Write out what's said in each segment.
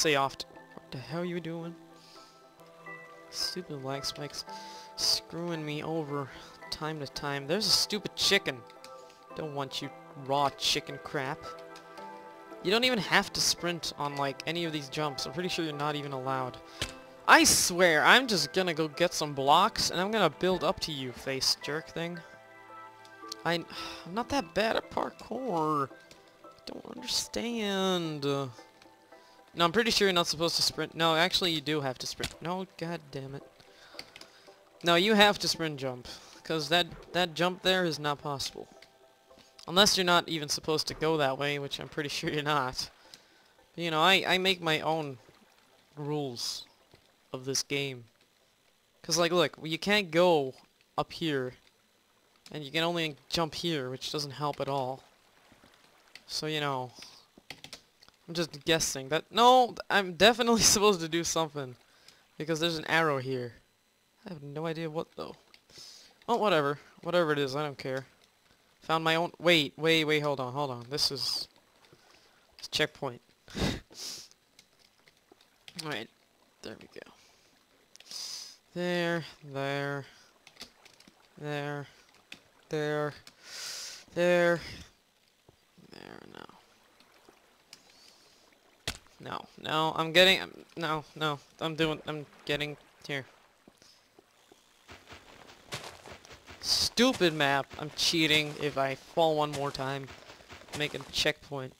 say off. What the hell you doing? Stupid lag spikes screwing me over time to time. There's a stupid chicken. Don't want you raw chicken crap. You don't even have to sprint on like any of these jumps. I'm pretty sure you're not even allowed. I swear, I'm just gonna go get some blocks and I'm gonna build up to you, face jerk thing. I, I'm not that bad at parkour. Don't understand. No, I'm pretty sure you're not supposed to sprint. No, actually you do have to sprint. No, god damn it. No, you have to sprint jump. Because that, that jump there is not possible. Unless you're not even supposed to go that way, which I'm pretty sure you're not. But, you know, I, I make my own rules of this game. Because, like, look, you can't go up here. And you can only jump here, which doesn't help at all. So, you know... I'm just guessing. That No, I'm definitely supposed to do something. Because there's an arrow here. I have no idea what, though. Oh, whatever. Whatever it is, I don't care. Found my own... Wait, wait, wait, hold on, hold on. This is... It's checkpoint. Alright, there we go. There, there, there, there, there, there, no. No, no, I'm getting, um, no, no, I'm doing, I'm getting here. Stupid map. I'm cheating if I fall one more time. Make a checkpoint.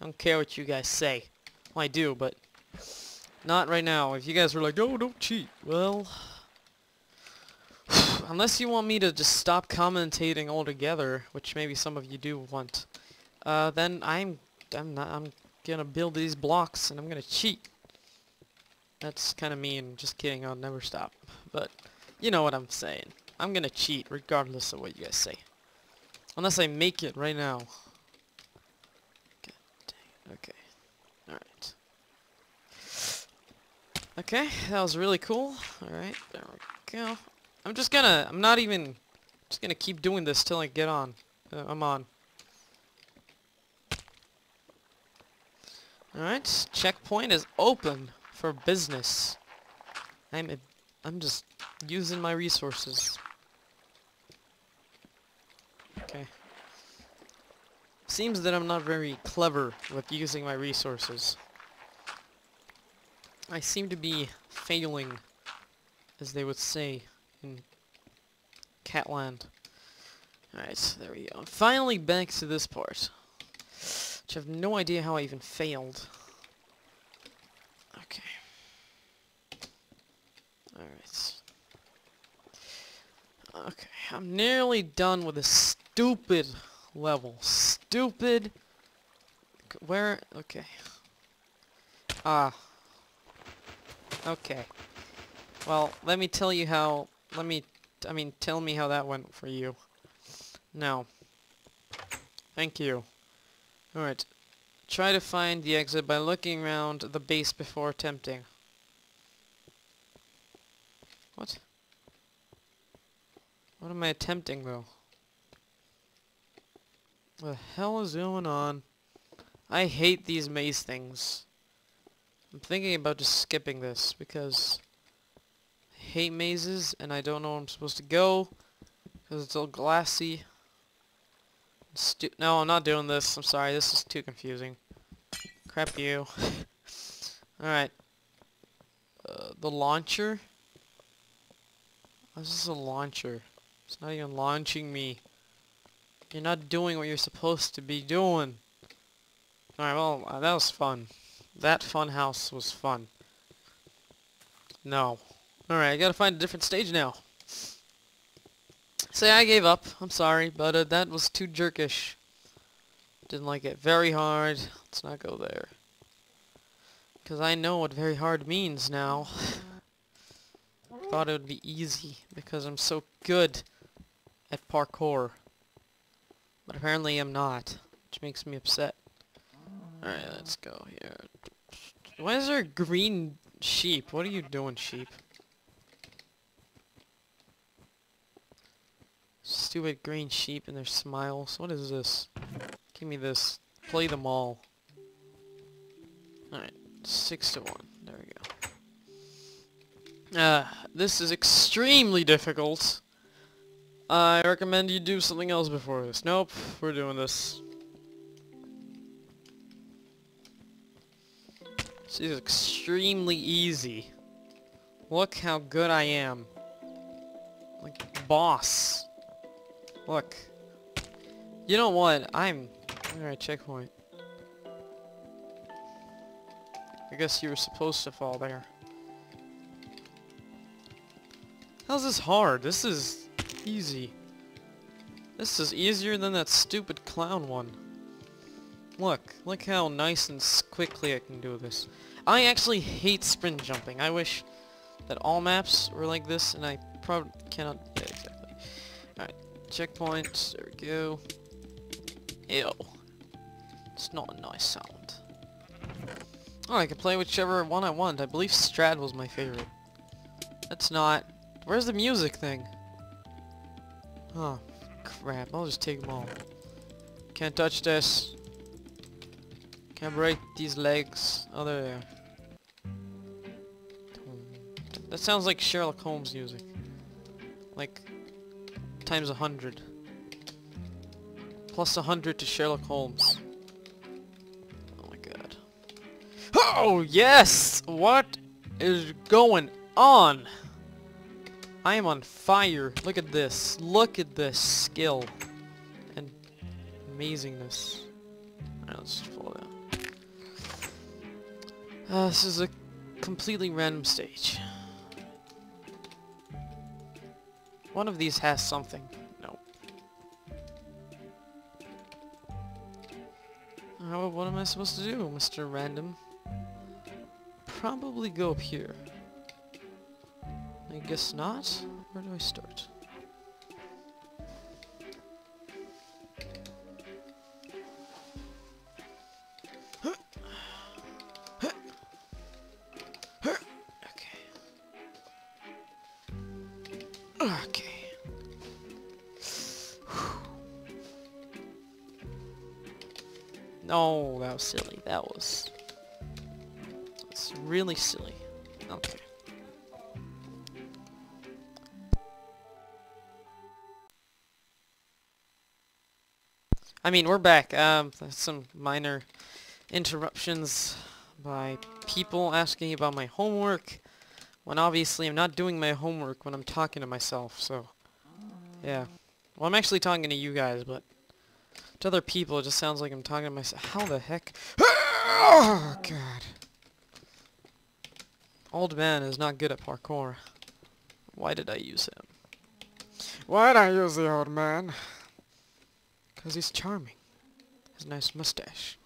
I don't care what you guys say. Well, I do, but not right now. If you guys were like, oh, don't cheat. Well, unless you want me to just stop commentating altogether, which maybe some of you do want, uh, then I'm, I'm not, I'm gonna build these blocks and I'm gonna cheat. That's kind of mean. Just kidding. I'll never stop. But you know what I'm saying. I'm gonna cheat regardless of what you guys say. Unless I make it right now. Okay. Alright. Okay, that was really cool. Alright, there we go. I'm just gonna, I'm not even, just gonna keep doing this till I get on. Uh, I'm on. Alright, checkpoint is open for business. I'm, I'm just using my resources. Okay. Seems that I'm not very clever with using my resources. I seem to be failing, as they would say in Catland. Alright, there we go. Finally back to this part. Which I have no idea how I even failed. Okay. Alright. Okay, I'm nearly done with this stupid level. Stupid. Where? Okay. Ah. Okay. Well, let me tell you how, let me, I mean, tell me how that went for you. Now. Thank you. Alright. Try to find the exit by looking around the base before attempting. What? What am I attempting, though? What the hell is going on? I hate these maze things. I'm thinking about just skipping this because I hate mazes and I don't know where I'm supposed to go because it's all glassy. Stu no, I'm not doing this. I'm sorry. This is too confusing. Crap you. Alright. Uh, the launcher? This is a launcher. It's not even launching me. You're not doing what you're supposed to be doing. Alright, well, uh, that was fun. That fun house was fun. No. Alright, I gotta find a different stage now. Say I gave up. I'm sorry, but uh, that was too jerkish. Didn't like it. Very hard. Let's not go there. Because I know what very hard means now. Thought it would be easy because I'm so good at parkour. But apparently I'm not, which makes me upset. Alright, let's go here. Why is there a green sheep? What are you doing, sheep? Stupid green sheep and their smiles. What is this? Give me this. Play them all. Alright, Six to one. There we go. Uh, this is extremely difficult. I recommend you do something else before this. Nope, we're doing this. This is extremely easy. Look how good I am. Like, boss. Look. You know what? I'm... Alright, checkpoint. I guess you were supposed to fall there. How's this hard? This is easy. This is easier than that stupid clown one. Look, look how nice and quickly I can do this. I actually hate sprint jumping. I wish that all maps were like this, and I probably cannot... Yeah, exactly. Alright, checkpoint. There we go. Ew. It's not a nice sound. Oh, I can play whichever one I want. I believe Strad was my favorite. That's not... Where's the music thing? Oh, crap. I'll just take them all. Can't touch this. Can't break these legs. Oh, there they are. That sounds like Sherlock Holmes music. Like, times a hundred. Plus a hundred to Sherlock Holmes. Oh my god. Oh, yes! What is going on? I am on fire. Look at this. Look at this skill. And amazingness. Alright, let's just fall down. Uh, this is a completely random stage. One of these has something. No. What am I supposed to do, Mr. Random? Probably go up here. I guess not. Where do I start? No, that was silly. That was... It's really silly. Okay. I mean, we're back. Um, some minor interruptions by people asking about my homework when obviously I'm not doing my homework when I'm talking to myself, so yeah. Well, I'm actually talking to you guys, but to other people it just sounds like I'm talking to myself. How the heck? Oh, God. Old man is not good at parkour. Why did I use him? Why did I use the old man? Because he's charming. His nice mustache.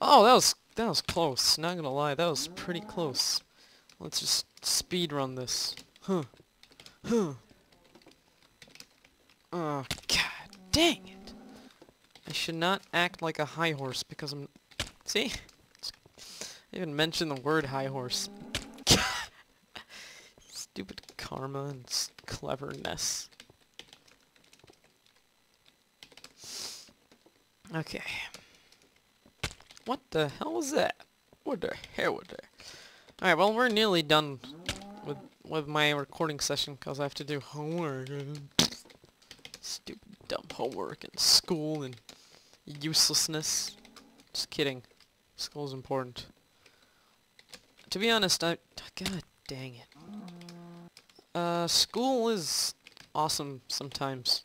Oh, that was that was close. Not gonna lie, that was pretty close. Let's just speed run this. Huh. Huh. Oh, god dang it. I should not act like a high horse because I'm... See? I even mentioned the word high horse. Stupid karma and cleverness. Okay. What the hell was that? What the hell was that? Alright, well we're nearly done with with my recording session because I have to do homework. Stupid dumb homework and school and uselessness. Just kidding. School's important. To be honest, I... God dang it. Uh, school is awesome sometimes.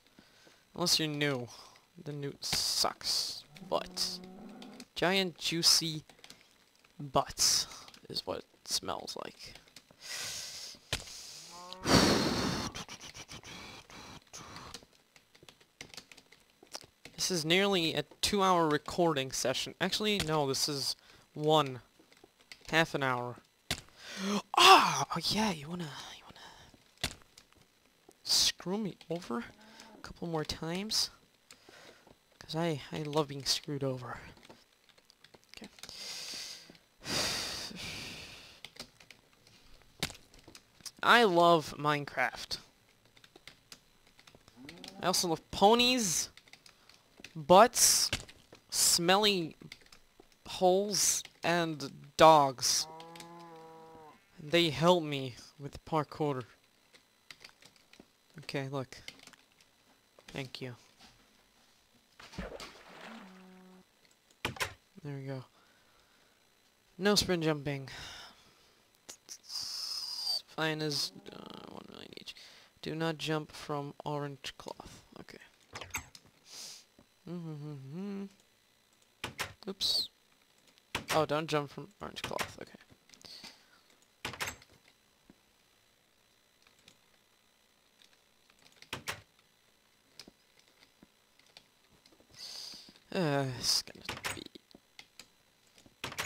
Unless you're new. Then new sucks. But... Giant juicy butts is what smells like. This is nearly a two-hour recording session. Actually, no, this is one. Half an hour. Ah! Oh, yeah, you wanna... You wanna... Screw me over? A couple more times? Because I, I love being screwed over. Okay. I love Minecraft. I also love ponies, butts, smelly holes, and dogs. They help me with parkour. Okay, look. Thank you. There we go. No sprint jumping. Fine as uh, one million each. Do not jump from orange cloth. Okay. Mm -hmm. Oops. Oh, don't jump from orange cloth. Okay. Uh, it's gonna be...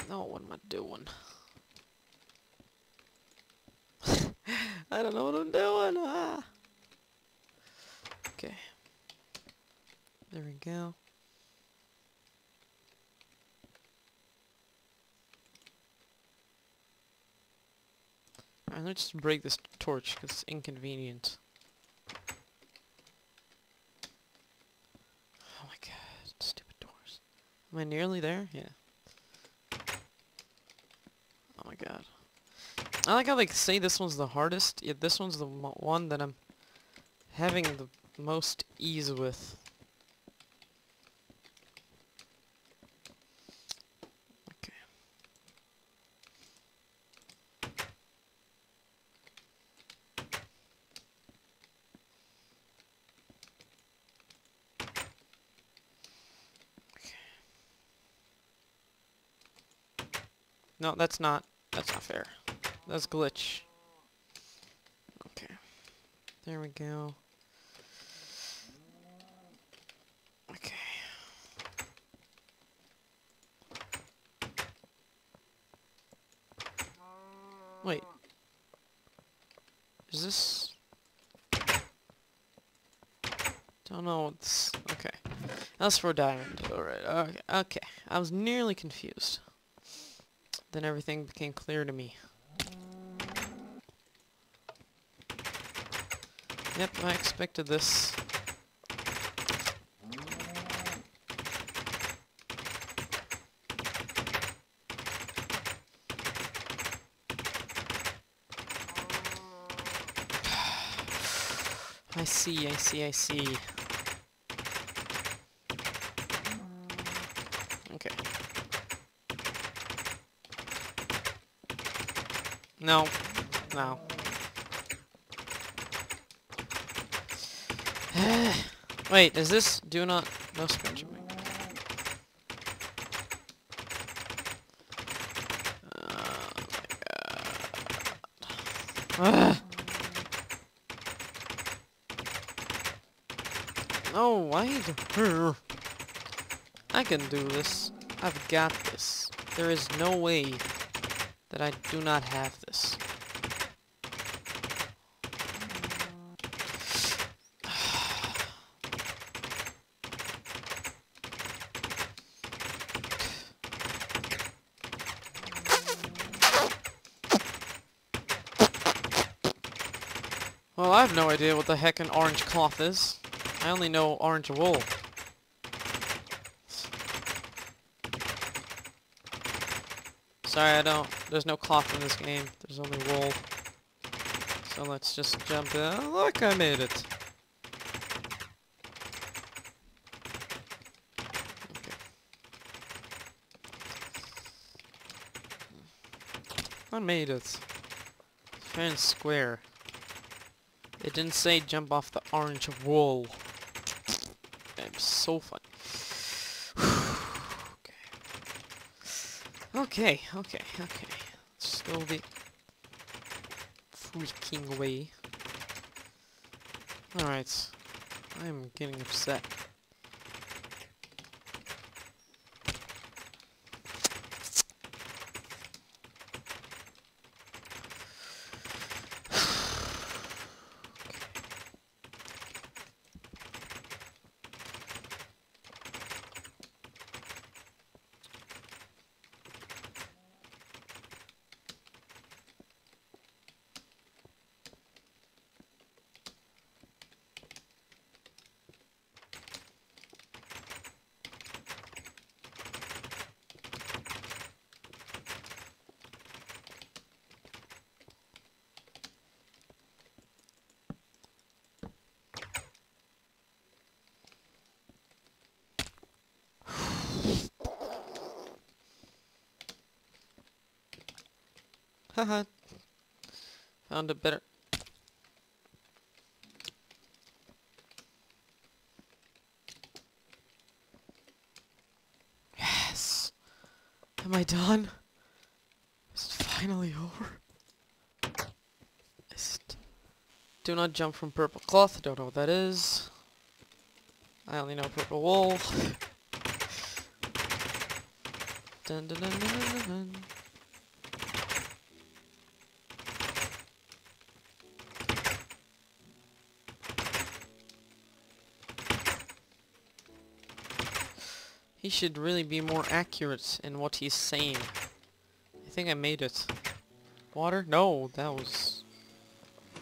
No, what am I doing? I don't know what I'm doing. Ah. Okay. There we go. Alright, let's just break this torch because it's inconvenient. Oh my god, stupid doors. Am I nearly there? Yeah. Oh my god. I like how they say this one's the hardest, yet this one's the one that I'm having the most ease with. That's not, that's not fair. That's glitch. Okay. There we go. Okay. Wait. Is this... Don't know what's... Okay. That's for diamond. Alright, okay, okay. I was nearly confused. Then everything became clear to me. Yep, I expected this. I see, I see, I see. Okay. No. No. Wait, is this do not no sprint jumping? Oh. No, why? I can do this. I've got this. There is no way that I do not have this. Well, I have no idea what the heck an orange cloth is. I only know orange wool. Sorry, I don't... There's no cloth in this game. There's only wool. So let's just jump in. Oh, look, I made it. Okay. I made it. Fair and square. It didn't say jump off the orange wall. I'm so fun. okay. Okay, okay, okay. Go the freaking way. Alright. I'm getting upset. Haha. Found a better... Yes! Am I done? Is it finally over? Do not jump from purple cloth, I don't know what that is. I only know purple wool. Dun dun dun He should really be more accurate in what he's saying. I think I made it. Water? No, that was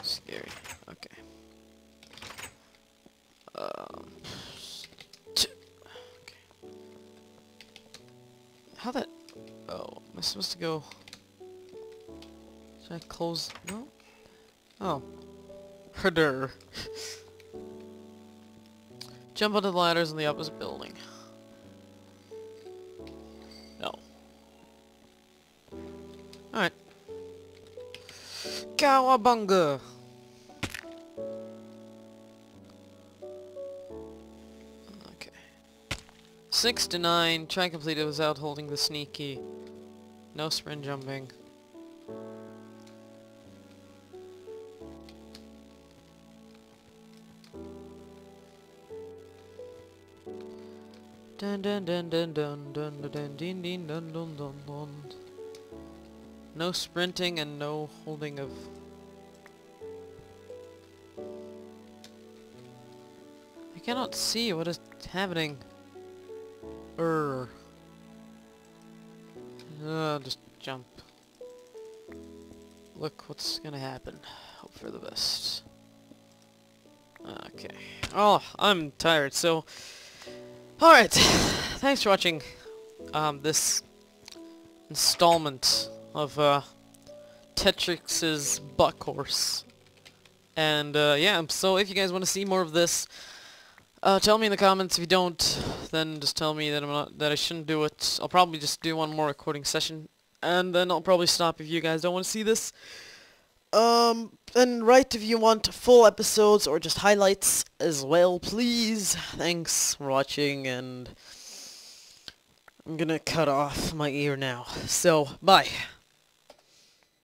scary. Okay. Um, okay. How that? Oh, am I supposed to go? Should I close? No. Oh. Herder. Jump onto the ladders in the opposite building. Cowabunga! Okay. Six to nine. Try and complete it without holding the sneak key. No sprint jumping. Dun dun dun dun dun dun dun dun dun dun dun dun dun dun. No sprinting and no holding of... I cannot see what is happening. Err. Uh, just jump. Look what's gonna happen. Hope for the best. Okay. Oh, I'm tired, so... Alright, thanks for watching um, this installment of uh, Tetrix's Buck Horse. And uh, yeah, so if you guys want to see more of this, uh, tell me in the comments. If you don't, then just tell me that I'm not that I shouldn't do it. I'll probably just do one more recording session, and then I'll probably stop if you guys don't want to see this. Um, and write if you want full episodes or just highlights as well, please. Thanks for watching, and I'm gonna cut off my ear now. So, bye.